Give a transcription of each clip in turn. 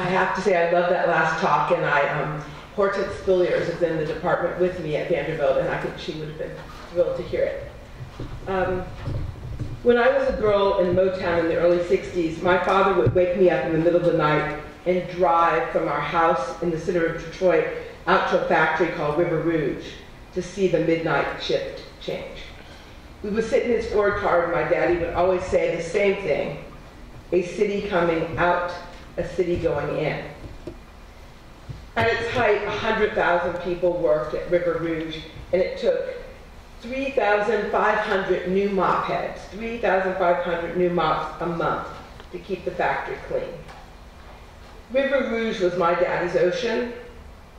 I have to say I love that last talk, and I, um, Hortense Spillers is in the department with me at Vanderbilt, and I think she would have been thrilled to hear it. Um, when I was a girl in Motown in the early 60s, my father would wake me up in the middle of the night and drive from our house in the center of Detroit out to a factory called River Rouge to see the midnight shift change. We would sit in his Ford car, and my daddy would always say the same thing a city coming out, a city going in. At its height, 100,000 people worked at River Rouge, and it took 3,500 new mop heads, 3,500 new mops a month to keep the factory clean. River Rouge was my daddy's ocean.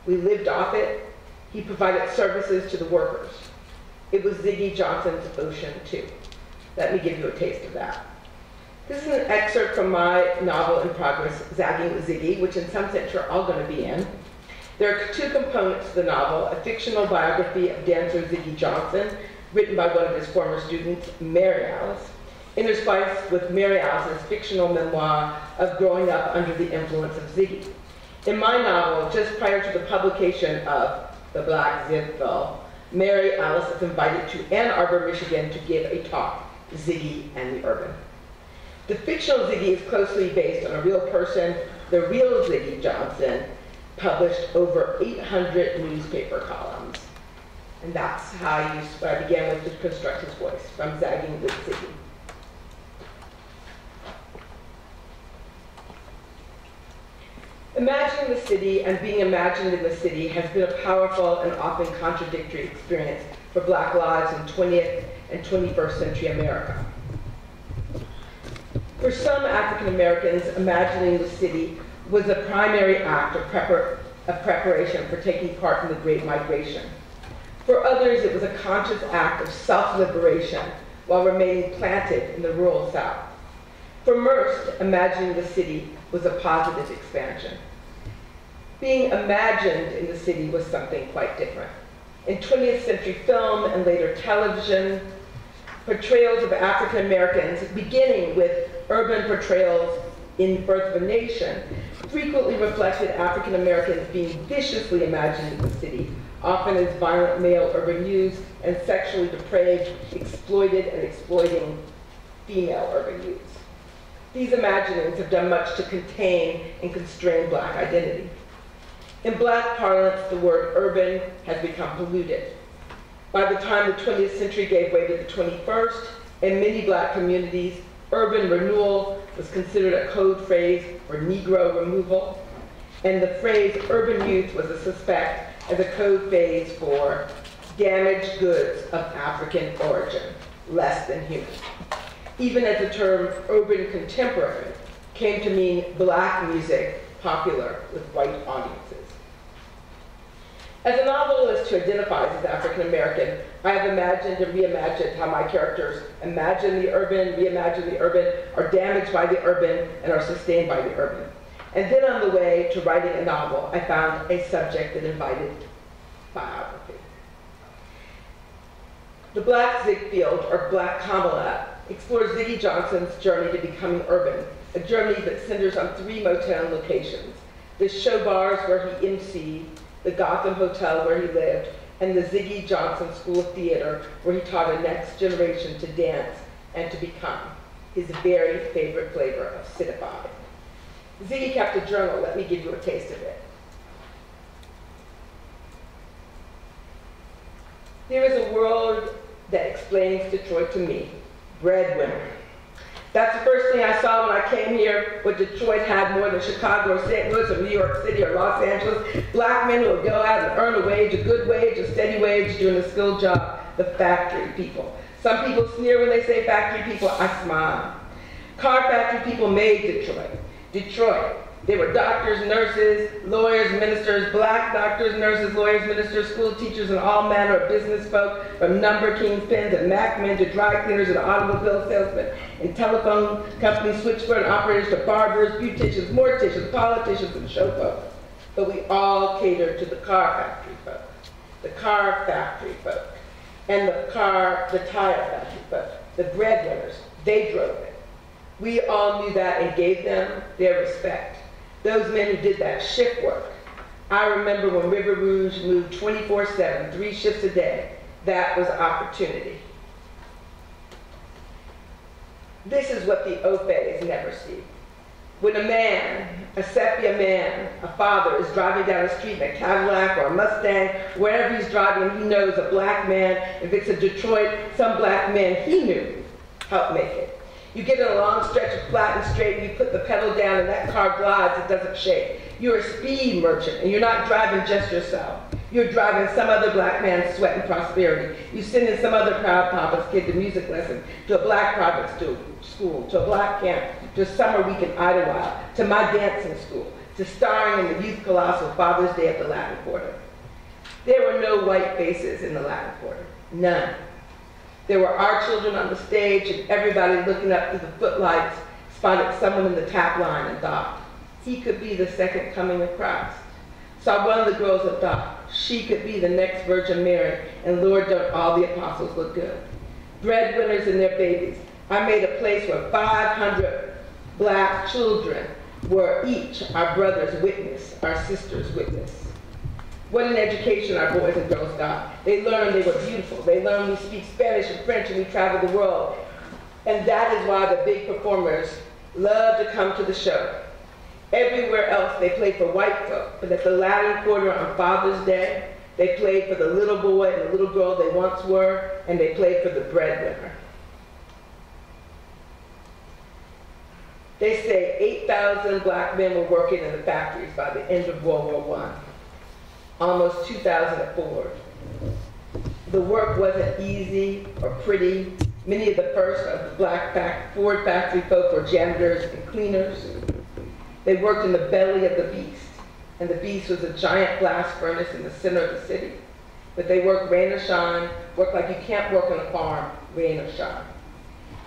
We lived off it. He provided services to the workers. It was Ziggy Johnson's ocean, too. Let me give you a taste of that. This is an excerpt from my novel in progress, Zagging Ziggy, which in some sense you're all going to be in. There are two components to the novel, a fictional biography of dancer Ziggy Johnson, written by one of his former students, Mary Alice, interspiced with Mary Alice's fictional memoir of growing up under the influence of Ziggy. In my novel, just prior to the publication of The Black Ziegfeld, Mary Alice is invited to Ann Arbor, Michigan to give a talk, Ziggy and the Urban. The fictional Ziggy is closely based on a real person, the real Ziggy Johnson, published over 800 newspaper columns. And that's how I, I began with to construct his voice, from zagging with Ziggy. Imagining the city and being imagined in the city has been a powerful and often contradictory experience for black lives in 20th and 21st century America. For some African Americans, imagining the city was a primary act of, prepar of preparation for taking part in the Great Migration. For others, it was a conscious act of self-liberation while remaining planted in the rural South. For Merst, imagining the city was a positive expansion. Being imagined in the city was something quite different. In 20th century film and later television, portrayals of African Americans, beginning with urban portrayals in Birth of a Nation, frequently reflected African Americans being viciously imagined in the city, often as violent male urban youths and sexually depraved, exploited, and exploiting female urban youths. These imaginings have done much to contain and constrain black identity. In black parlance, the word urban has become polluted. By the time the 20th century gave way to the 21st, in many black communities, urban renewal was considered a code phrase for Negro removal, and the phrase urban youth was a suspect as a code phrase for damaged goods of African origin, less than human. Even as the term urban contemporary came to mean black music popular with white audiences. As a novelist who identifies as African American, I have imagined and reimagined how my characters imagine the urban, reimagine the urban, are damaged by the urban, and are sustained by the urban. And then on the way to writing a novel, I found a subject that invited biography. The Black Ziegfeld, or Black Kamala, explores Ziggy Johnson's journey to becoming urban, a journey that centers on three Motown locations. The show bars where he emceed, the Gotham Hotel where he lived, and the Ziggy Johnson School of Theater where he taught a next generation to dance and to become his very favorite flavor of citified. Ziggy kept a journal. Let me give you a taste of it. There is a world that explains Detroit to me, breadwinner. That's the first thing I saw when I came here, what Detroit had more than Chicago or St. Louis or New York City or Los Angeles. Black men who would go out and earn a wage, a good wage, a steady wage, doing a skilled job. The factory people. Some people sneer when they say factory people. I smile. Car factory people made Detroit. Detroit, they were doctors, nurses, lawyers, ministers, black doctors, nurses, lawyers, ministers, school teachers, and all manner of business folk, from number kingpins and Mac men to dry cleaners and automobile salesmen, and telephone company switchboard operators to barbers, beauticians, morticians, politicians, and show folk. But we all catered to the car factory folk, the car factory folk, and the car, the tire factory folk, the breadwinners. They drove it. We all knew that and gave them their respect. Those men who did that shift work. I remember when River Rouge moved 24-7, three shifts a day. That was opportunity. This is what the Opes never see. When a man, a sepia man, a father, is driving down the street in a Cadillac or a Mustang, wherever he's driving, he knows a black man, if it's a Detroit, some black man he knew helped make it. You get in a long stretch of flat and straight, and you put the pedal down, and that car glides, it doesn't shake. You're a speed merchant, and you're not driving just yourself. You're driving some other black man's sweat and prosperity. You send in some other proud papa's kid to music lesson, to a black private school, to a black camp, to a summer week in Idlewild, to my dancing school, to starring in the Youth Colossal Father's Day at the Latin Quarter. There were no white faces in the Latin Quarter, none. There were our children on the stage and everybody looking up through the footlights spotted someone in the tap line and thought, he could be the second coming of Christ. Saw one of the girls and thought, she could be the next Virgin Mary, and Lord, don't all the apostles look good. Breadwinners and their babies. I made a place where 500 black children were each our brother's witness, our sister's witness. What an education our boys and girls got. They learned they were beautiful. They learned we speak Spanish and French and we travel the world. And that is why the big performers love to come to the show. Everywhere else they played for white folk, but at the Latin Quarter on Father's Day, they played for the little boy and the little girl they once were, and they played for the breadwinner. They say 8,000 black men were working in the factories by the end of World War I almost 2004. The work wasn't easy or pretty. Many of the first of the black Ford factory folk were janitors and cleaners. They worked in the belly of the beast, and the beast was a giant blast furnace in the center of the city. But they worked rain or shine, worked like you can't work on a farm, rain or shine.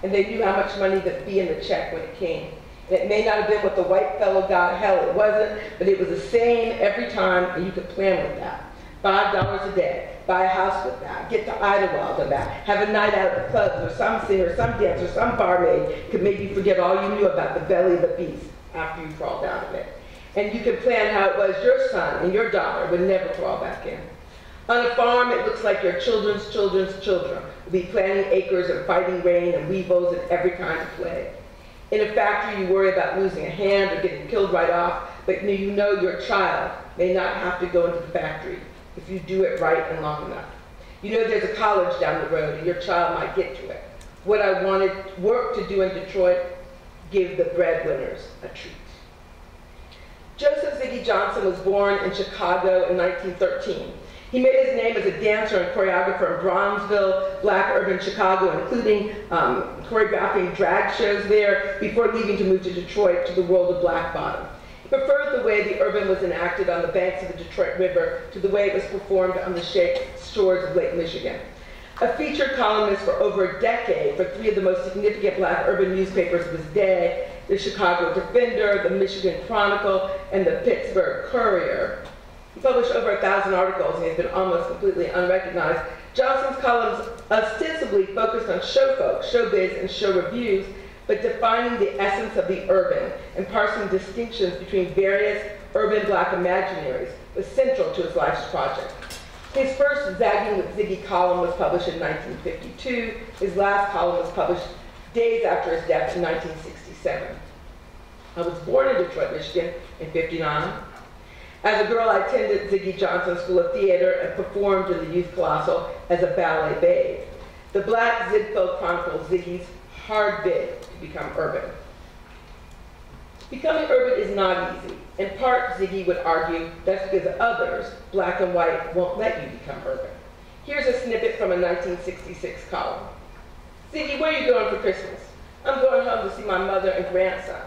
And they knew how much money there'd be in the check when it came. It may not have been what the white fellow got, hell, it wasn't, but it was the same every time, and you could plan with that. Five dollars a day, buy a house with that, get to Idlewild with that, have a night out at the clubs, or some singer, some dancer, some barmaid could make you forget all you knew about the belly of the beast after you crawled out of it. And you could plan how it was your son and your daughter would never crawl back in. On a farm, it looks like your children's children's children will be planting acres and fighting rain and weevils and every kind of plague. In a factory, you worry about losing a hand or getting killed right off, but you know your child may not have to go into the factory if you do it right and long enough. You know there's a college down the road and your child might get to it. What I wanted work to do in Detroit, give the breadwinners a treat. Joseph Ziggy Johnson was born in Chicago in 1913. He made his name as a dancer and choreographer in Bronzeville, Black urban Chicago, including um, choreographing drag shows there before leaving to move to Detroit to the world of Black Bottom. He preferred the way the urban was enacted on the banks of the Detroit River to the way it was performed on the shores of Lake Michigan. A featured columnist for over a decade for three of the most significant black urban newspapers of his day, the Chicago Defender, the Michigan Chronicle, and the Pittsburgh Courier, he published over a thousand articles and has been almost completely unrecognized. Johnson's columns ostensibly focused on show folks, showbiz, and show reviews, but defining the essence of the urban and parsing distinctions between various urban black imaginaries was central to his life's project. His first Zagging with Ziggy column was published in 1952. His last column was published days after his death in 1967. I was born in Detroit, Michigan in 59. As a girl, I attended Ziggy Johnson School of Theater and performed in the Youth Colossal as a ballet babe. The Black Ziegfeld chronicles Ziggy's hard bid to become urban. Becoming urban is not easy. In part, Ziggy would argue that's because others, black and white, won't let you become urban. Here's a snippet from a 1966 column. Ziggy, where are you going for Christmas? I'm going home to see my mother and grandson.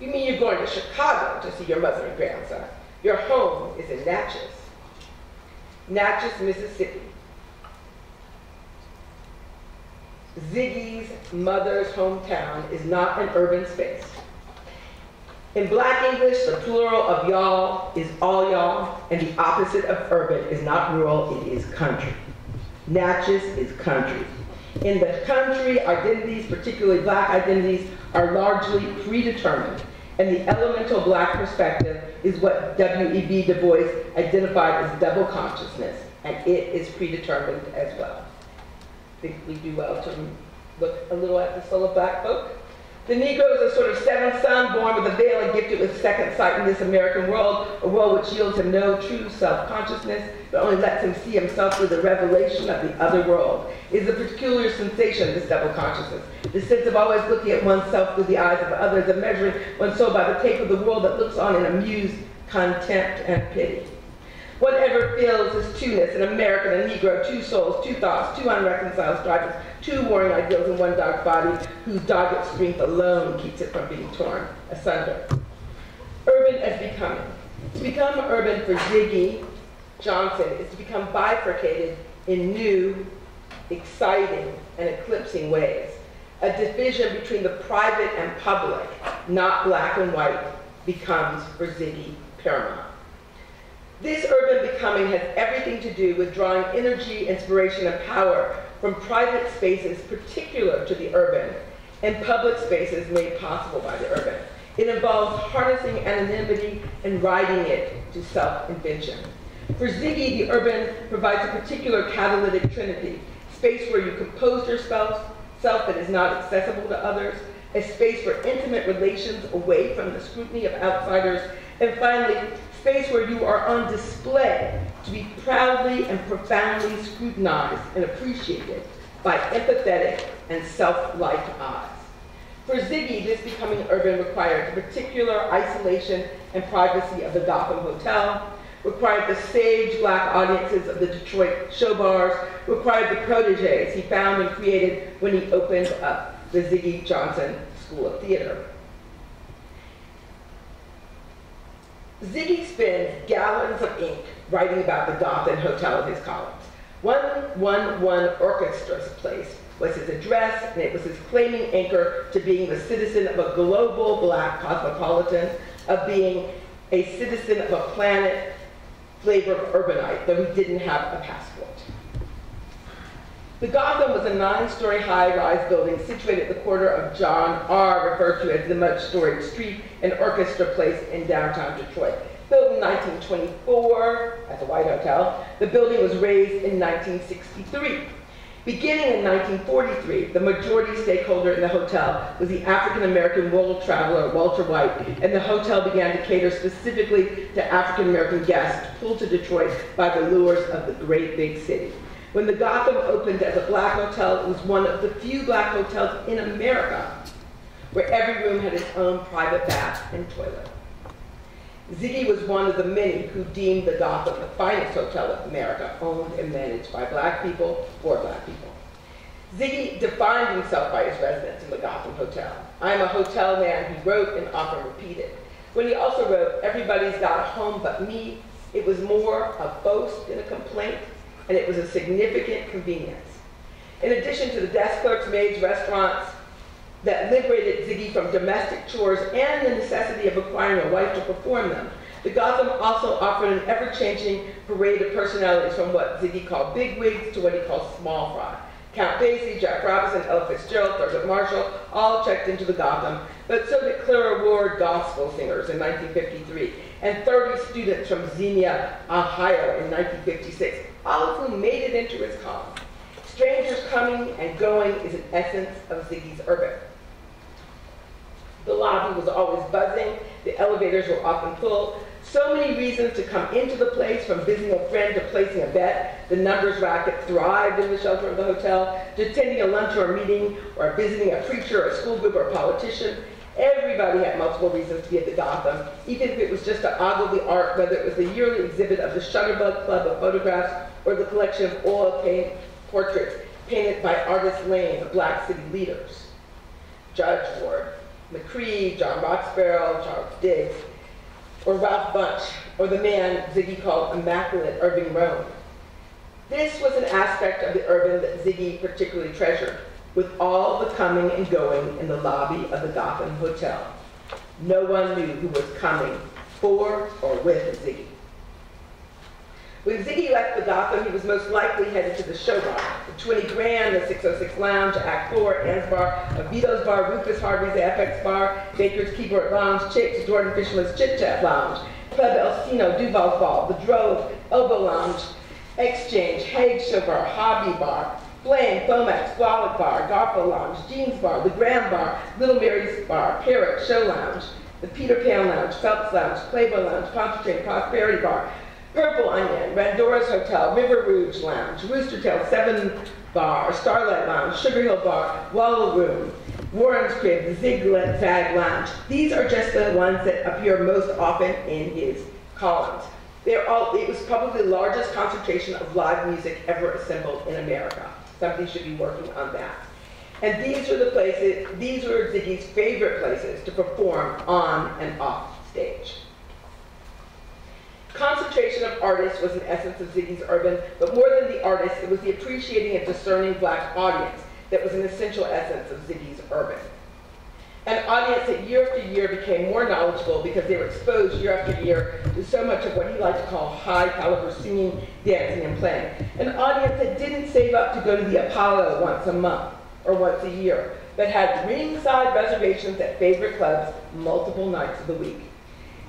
You mean you're going to Chicago to see your mother and grandson? Your home is in Natchez, Natchez, Mississippi. Ziggy's mother's hometown is not an urban space. In black English, the plural of y'all is all y'all, and the opposite of urban is not rural, it is country. Natchez is country. In the country, identities, particularly black identities, are largely predetermined And the elemental black perspective is what W.E.B. Du Bois identified as double consciousness, and it is predetermined as well. I think we do well to look a little at the soul of black folk. The Negro is a sort of seventh son, born with a veil and gifted with second sight in this American world, a world which yields him no true self-consciousness, but only lets him see himself through the revelation of the other world. It is a peculiar sensation, this double consciousness, the sense of always looking at oneself through the eyes of others and measuring one's soul by the tape of the world that looks on in amused contempt and pity. Whatever fills his two-ness, an American, a Negro, two souls, two thoughts, two unreconciled strivings, two warring ideals in one dark body, whose dogged strength alone keeps it from being torn asunder. Urban as becoming. To become urban for Ziggy Johnson is to become bifurcated in new, exciting, and eclipsing ways. A division between the private and public, not black and white, becomes for Ziggy paramount. This urban becoming has everything to do with drawing energy, inspiration, and power from private spaces particular to the urban and public spaces made possible by the urban. It involves harnessing anonymity and riding it to self-invention. For Ziggy, the urban provides a particular catalytic trinity, space where you compose yourself, self that is not accessible to others, a space for intimate relations away from the scrutiny of outsiders, and finally, space where you are on display to be proudly and profoundly scrutinized and appreciated by empathetic and self-like eyes. For Ziggy, this becoming urban required the particular isolation and privacy of the Gotham Hotel, required the sage black audiences of the Detroit show bars, required the proteges he found and created when he opened up the Ziggy Johnson School of Theater. Ziggy spends gallons of ink writing about the Gotham Hotel in his columns. One one one orchestra's place was his address, and it was his claiming anchor to being the citizen of a global black cosmopolitan, of being a citizen of a planet flavor of urbanite, though he didn't have a passport. The Gotham was a nine-story high-rise building situated at the corner of John R., referred to as the much-storied street, and Orchestra Place in downtown Detroit. Built in 1924 at the White Hotel, the building was razed in 1963. Beginning in 1943, the majority stakeholder in the hotel was the African-American world traveler Walter White, and the hotel began to cater specifically to African-American guests pulled to Detroit by the lures of the great big city. When the Gotham opened as a black hotel, it was one of the few black hotels in America where every room had its own private bath and toilet. Ziggy was one of the many who deemed the Gotham the finest hotel of America, owned and managed by black people for black people. Ziggy defined himself by his residence in the Gotham Hotel. I am a hotel man, he wrote and often repeated. When he also wrote, everybody's got a home but me, it was more a boast than a complaint and it was a significant convenience. In addition to the desk clerks, maids, restaurants that liberated Ziggy from domestic chores and the necessity of acquiring a wife to perform them, the Gotham also offered an ever-changing parade of personalities from what Ziggy called big wigs to what he called small fry. Count Basie, Jack Robinson, Ella Fitzgerald, Thurgood Marshall, all checked into the Gotham, but so did Clara Ward gospel singers in 1953, and 30 students from Xenia, Ohio in 1956, all of whom made it into his column. Strangers coming and going is an essence of Ziggy's urban. The lobby was always buzzing, the elevators were often full. So many reasons to come into the place, from visiting a friend to placing a bet. The numbers racket thrived in the shelter of the hotel, to attending a lunch or a meeting, or visiting a preacher, or a school group, or a politician. Everybody had multiple reasons to be at the Gotham, even if it was just to ogle the art, whether it was the yearly exhibit of the Shutterbug Club of photographs or the collection of oil paint portraits painted by Artist Lane, the Black City leaders. Judge Wade, McCree, John Roxborough, Charles Diggs, or Ralph Bunche, or the man Ziggy called Immaculate Irving Roane. This was an aspect of the urban that Ziggy particularly treasured with all the coming and going in the lobby of the Gotham Hotel. No one knew who was coming for or with Ziggy. When Ziggy left the Gotham, he was most likely headed to the show bar, 20 Grand, the 606 Lounge, Act 4, Ann's Bar, Bar, Rufus Harvey's FX Bar, Baker's Keyboard Lounge, Chick's, Jordan Fisherman's Chit Chat Lounge, Club Elsino, Duval Fall, The Drove, Elbow Lounge, Exchange, Hague Show Bar, Hobby Bar, Flame, Fomax, Frolic Bar, Garfield Lounge, Jeans Bar, The Grand Bar, Little Mary's Bar, Parrot, Show Lounge, The Peter Pan Lounge, Phelps Lounge, Playboy Lounge, Pontchartrain, Prosperity Bar, Purple Onion, Randora's Hotel, River Rouge Lounge, Rooster Tail, Seven Bar, Starlight Lounge, Sugar Hill Bar, Wallow Room, Warren's Crib, Zig Zag Lounge. These are just the ones that appear most often in his columns. They're all, it was probably the largest concentration of live music ever assembled in America. Somebody should be working on that. And these are the places, these were Ziggy's favorite places to perform on and off stage. Concentration of artists was an essence of Ziggy's urban, but more than the artists, it was the appreciating and discerning black audience that was an essential essence of Ziggy's urban. An audience that year after year became more knowledgeable because they were exposed year after year to so much of what he liked to call high caliber singing, dancing, and playing. An audience that didn't save up to go to the Apollo once a month or once a year, but had ringside reservations at favorite clubs multiple nights of the week.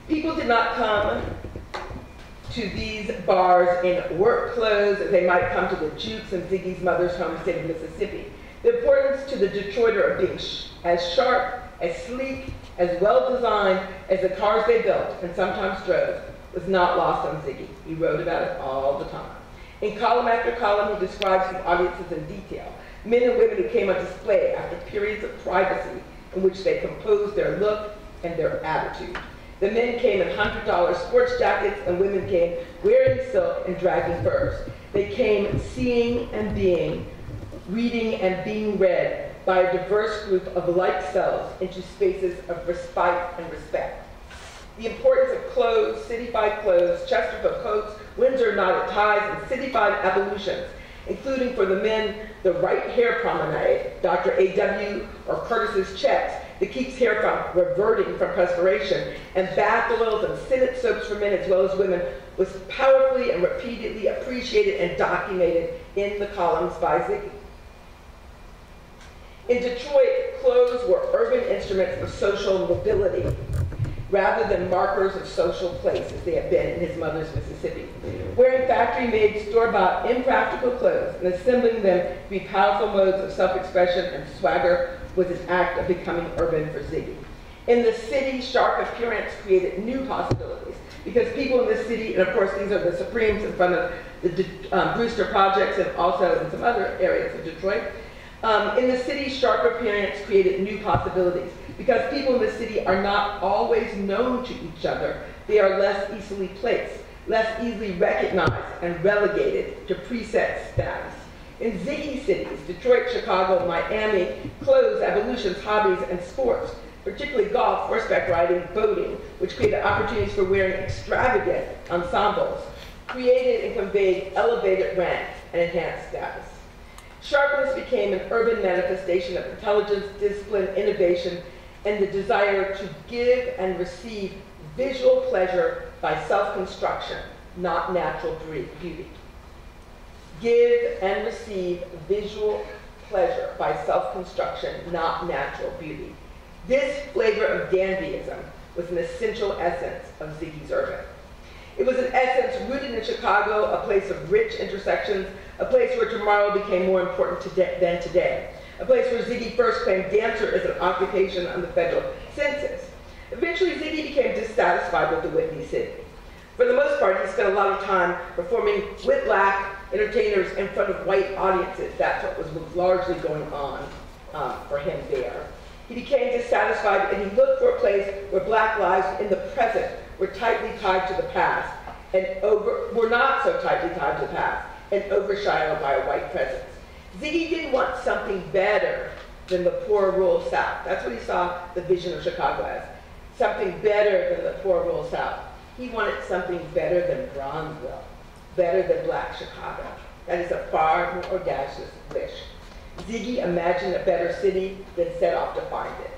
People did not come to these bars in work clothes they might come to the Jukes and Ziggy's mother's home state of Mississippi. The importance to the Detroiter of being sh as sharp, as sleek, as well designed as the cars they built and sometimes drove was not lost on Ziggy. He wrote about it all the time. In column after column, he describes his audiences in detail. Men and women who came on display after periods of privacy in which they composed their look and their attitude. The men came in $100 sports jackets, and women came wearing silk and dragging furs. They came seeing and being, reading and being read by a diverse group of like selves into spaces of respite and respect. The importance of clothes, cityfied clothes, Chesterfield coats, Windsor knotted ties, and cityfied evolutions, including for the men, the right hair pomade, Dr. A.W. or Curtis's checks, that keeps hair from reverting from perspiration, and bath oils and scented soaps for men as well as women was powerfully and repeatedly appreciated and documented in the columns by Ziggy. In Detroit, clothes were urban instruments of social mobility rather than markers of social place as they had been in his mother's Mississippi. Wearing factory-made, store-bought, impractical clothes and assembling them to be powerful modes of self-expression and swagger was an act of becoming urban for Ziggy. In the city, sharp appearance created new possibilities because people in the city, and of course these are the Supremes in front of the um, Brewster Projects and also in some other areas of Detroit. Um, in the city, sharp appearance created new possibilities because people in the city are not always known to each other. They are less easily placed, less easily recognized and relegated to preset status. In Ziggy cities, Detroit, Chicago, Miami, clothes, evolutions, hobbies, and sports, particularly golf, horseback riding, boating, which created opportunities for wearing extravagant ensembles, created and conveyed elevated rank and enhanced status. Sharpness became an urban manifestation of intelligence, discipline, innovation, and the desire to give and receive visual pleasure by self-construction, not natural beauty give and receive visual pleasure by self-construction, not natural beauty. This flavor of dandyism was an essential essence of Ziggy's urban. It was an essence rooted in Chicago, a place of rich intersections, a place where tomorrow became more important than today, a place where Ziggy first claimed dancer as an occupation on the federal census. Eventually, Ziggy became dissatisfied with the Windy City. For the most part, he spent a lot of time performing with black entertainers in front of white audiences. That's what was largely going on um, for him there. He became dissatisfied and he looked for a place where black lives in the present were tightly tied to the past and over, were not so tightly tied to the past and overshadowed by a white presence. Ziggy didn't want something better than the poor rural South. That's what he saw the vision of Chicago as. Something better than the poor rural South. He wanted something better than Bronzeville better than black Chicago. That is a far more audacious wish. Ziggy imagined a better city, then set off to find it.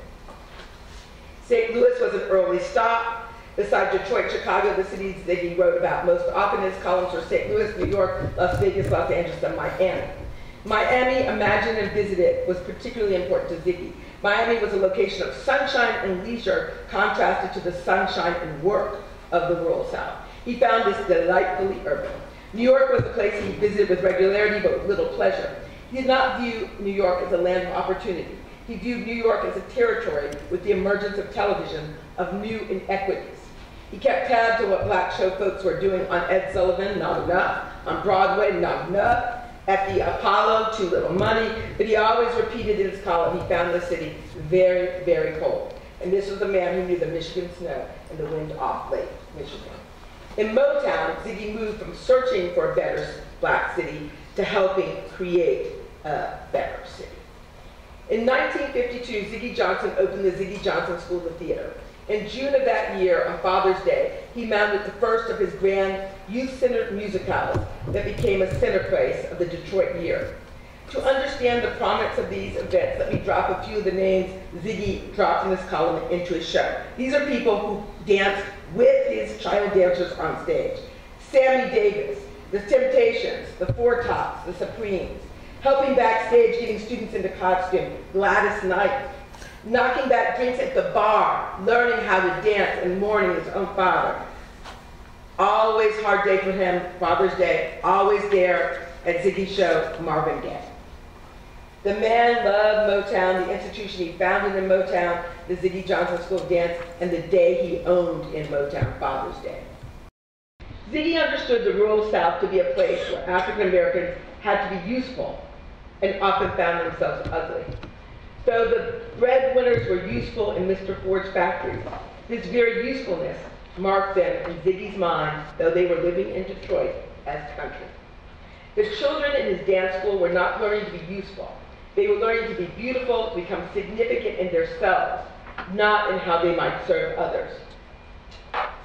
St. Louis was an early stop. Besides Detroit, Chicago, the cities he wrote about most often, in his columns were St. Louis, New York, Las Vegas, Los Angeles, and Miami. Miami, imagined and visited, was particularly important to Ziggy. Miami was a location of sunshine and leisure contrasted to the sunshine and work of the rural South. He found this delightfully urban. New York was a place he visited with regularity but with little pleasure. He did not view New York as a land of opportunity. He viewed New York as a territory with the emergence of television of new inequities. He kept tabs on what black show folks were doing on Ed Sullivan, not enough, on Broadway, not enough, at the Apollo, too little money, but he always repeated in his column he found the city very, very cold. And this was a man who knew the Michigan snow and the wind off Lake Michigan. In Motown, Ziggy moved from searching for a better black city to helping create a better city. In 1952, Ziggy Johnson opened the Ziggy Johnson School of Theater. In June of that year, on Father's Day, he mounted the first of his grand youth-centered musicals that became a centerpiece of the Detroit year. To understand the prominence of these events, let me drop a few of the names Ziggy dropped in his column into his show. These are people who danced with his child dancers on stage. Sammy Davis, The Temptations, The Four Tops, The Supremes, helping backstage getting students into costume, Gladys Knight, knocking back drinks at the bar, learning how to dance and mourning his own father. Always hard day for him, Father's Day, always there at Ziggy's show, Marvin Gaye. The man loved Motown, the institution he founded in Motown, the Ziggy Johnson School of Dance, and the day he owned in Motown, Father's Day. Ziggy understood the rural South to be a place where African Americans had to be useful and often found themselves ugly. Though the breadwinners were useful in Mr. Ford's factories, this very usefulness marked them in Ziggy's mind, though they were living in Detroit as country. The children in his dance school were not learning to be useful. They were learning to be beautiful, to become significant in themselves, not in how they might serve others.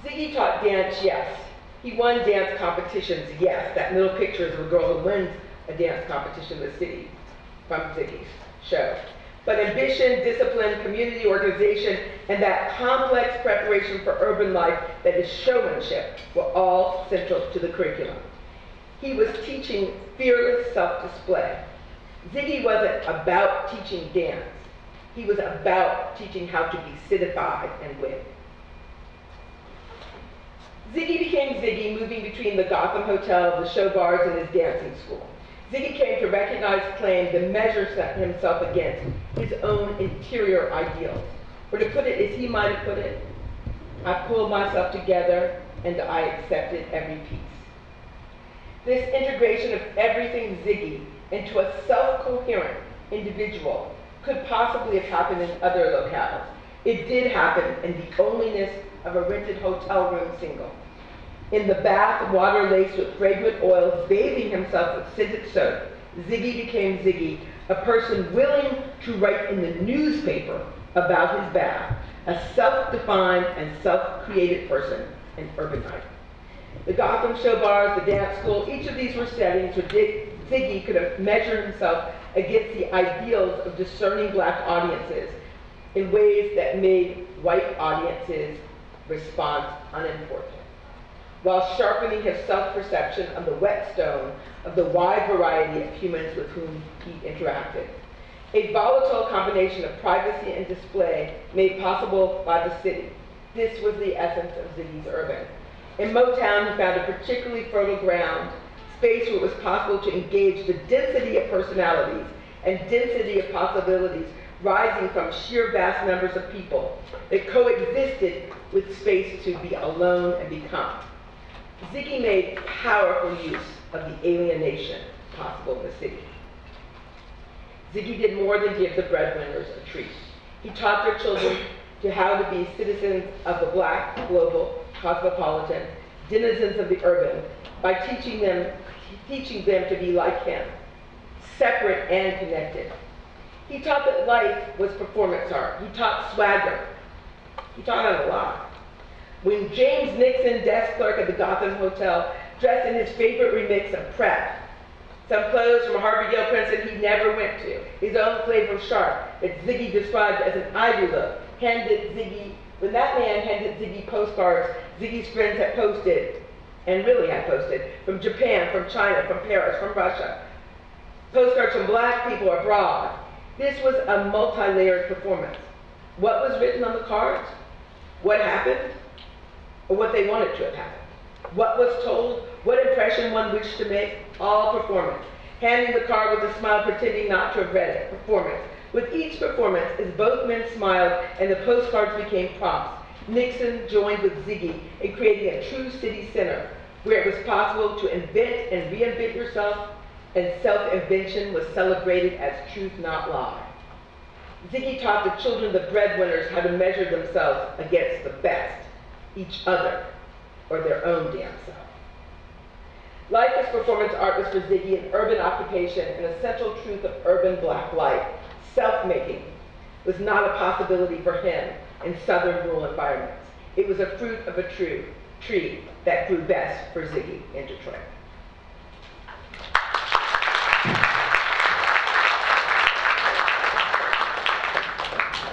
Ziggy taught dance, yes. He won dance competitions, yes. That middle picture is of a girl who wins a dance competition in the city from Ziggy's show. But ambition, discipline, community organization, and that complex preparation for urban life that is showmanship were all central to the curriculum. He was teaching fearless self-display. Ziggy wasn't about teaching dance. He was about teaching how to be citified and win. Ziggy became Ziggy, moving between the Gotham Hotel, the show bars, and his dancing school. Ziggy came to recognize claim to measure himself against his own interior ideals. Or to put it as he might have put it, I pulled myself together and I accepted every piece. This integration of everything Ziggy into a self-coherent individual could possibly have happened in other locales. It did happen in the onlyness of a rented hotel room single in the bath, water laced with fragrant oils, bathing himself with scented soap, Ziggy became Ziggy, a person willing to write in the newspaper about his bath, a self-defined and self-created person, an urbanite. The Gotham show bars, the dance school, each of these were settings where Ziggy could have measured himself against the ideals of discerning black audiences in ways that made white audiences respond unimportant while sharpening his self-perception on the whetstone of the wide variety of humans with whom he interacted. A volatile combination of privacy and display made possible by the city. This was the essence of Ziggy's urban. In Motown, he found a particularly fertile ground, space where it was possible to engage the density of personalities and density of possibilities rising from sheer vast numbers of people that coexisted with space to be alone and become. Ziggy made powerful use of the alienation possible in the city. Ziggy did more than give the breadwinners a treat. He taught their children to how to be citizens of the black, global, cosmopolitan, denizens of the urban by teaching them, teaching them to be like him, separate and connected. He taught that life was performance art. He taught swagger. He taught it a lot. When James Nixon, desk clerk at the Gotham Hotel, dressed in his favorite remix of Prep, some clothes from a Harvard Yale Princeton he never went to, his own flavor of sharp that Ziggy described as an Ivy look, handed Ziggy When that man handed Ziggy postcards Ziggy's friends had posted, and really had posted, from Japan, from China, from Paris, from Russia, postcards from black people abroad, this was a multi-layered performance. What was written on the cards? What happened? Or what they wanted to have happened? What was told? What impression one wished to make? All performance. Handing the card with a smile, pretending not to have read it. Performance. With each performance, as both men smiled and the postcards became props, Nixon joined with Ziggy in creating a true city center where it was possible to invent and reinvent yourself, and self-invention was celebrated as truth, not lie. Ziggy taught the children, the breadwinners, how to measure themselves against the best, each other, or their own damn self. Life as performance art was for Ziggy an urban occupation and a central truth of urban black life. Self-making was not a possibility for him in southern rural environments. It was a fruit of a tree, tree that grew best for Ziggy in Detroit.